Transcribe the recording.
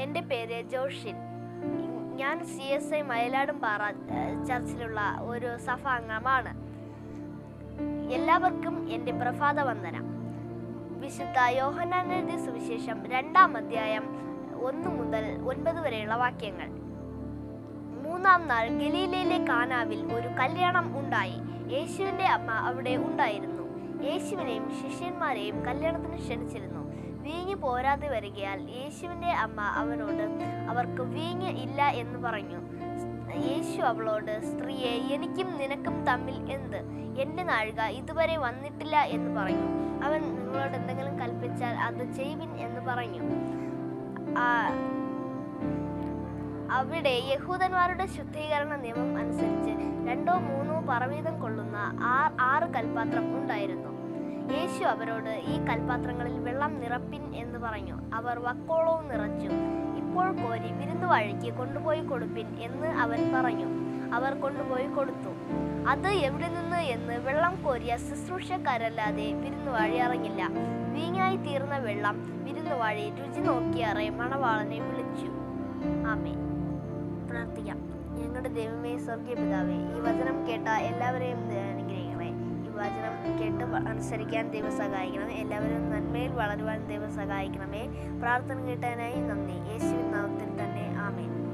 എന്റെ പേര് ജോഷിൻ. ഞാൻ സി എസ് ഐ മയിലാടുംപാറ ചർച്ചിലുള്ള ഒരു സഭാംഗമാണ്. എല്ലാവർക്കും എന്റെ പ്രഭാത വന്ദനം വിശുദ്ധ യോഹന്നാൻ എഴുതിയ സുവിശേഷം രണ്ടാം അധ്യായം ഒന്ന് മുതൽ ഒൻപത് വരെയുള്ള വാക്യങ്ങൾ. മൂന്നാം നാൾ ഗലീലയിലെ കാനാവിൽ ഒരു കല്യാണം ഉണ്ടായി. യേശുവിന്റെ അമ്മ അവിടെ ഉണ്ടായിരുന്നു. യേശുവിനെയും ശിഷ്യന്മാരെയും കല്യാണത്തിന് ക്ഷണിച്ചിരുന്നു. പോരാതെ വരികയാൽ യേശുവിന്റെ അമ്മ അവനോട് അവർക്ക് വീഞ്ഞ് ഇല്ല എന്ന് പറഞ്ഞു. യേശു അവളോട് സ്ത്രീയെ എനിക്കും നിനക്കും തമ്മിൽ എന്ത്? എന്റെ നാഴിക ഇതുവരെ വന്നിട്ടില്ല എന്ന് പറഞ്ഞു. അവൻ നിങ്ങളോട് എന്തെങ്കിലും കൽപ്പിച്ചാൽ അത് ചെയ്വിൻ എന്ന് പറഞ്ഞു. അവിടെ യഹൂദന്മാരുടെ ശുദ്ധീകരണ നിയമം അനുസരിച്ച് രണ്ടോ മൂന്നോ പറവീതം കൊള്ളുന്ന ആറ് കൽപാത്രം ഉണ്ടായിരുന്നു. യേശു അവരോട് ഈ കൽപാത്രങ്ങളിൽ വെള്ളം നിറപ്പിൻ എന്ന് പറഞ്ഞു. അവർ വക്കോളവും നിറച്ചു. ഇപ്പോൾ കോരി വിരുന്നുവാഴിക്ക് കൊണ്ടുപോയി കൊടുപ്പിൻ എന്ന് അവൻ പറഞ്ഞു. അവർ കൊണ്ടുപോയി കൊടുത്തു. അത് എവിടെ നിന്ന് എന്ന് വെള്ളം കോരിയ ശുശ്രൂഷക്കാരല്ലാതെ വിരുന്നുവാഴി അറിഞ്ഞില്ല. വീങ്ങായി തീർന്ന വെള്ളം വിരുന്നുവാഴി രുചി നോക്കിയാറെ മണവാളനെ വിളിച്ചു. ആമേ പ്രാർത്ഥിക്കാം. ഞങ്ങളുടെ ദൈവമേ സ്വർഗീയ പിതാവേ ഈ വചനം കേട്ട എല്ലാവരെയും അനുസരിക്കാൻ ദൈവം സഹായിക്കണമേ എല്ലാവരും നന്മയിൽ വളരുവാൻ ദൈവം സഹായിക്കണമേ. പ്രാർത്ഥന കേട്ടതിനായി നന്ദി. യേശുവിൻ നാമത്തിൽ തന്നെ. ആമേൻ.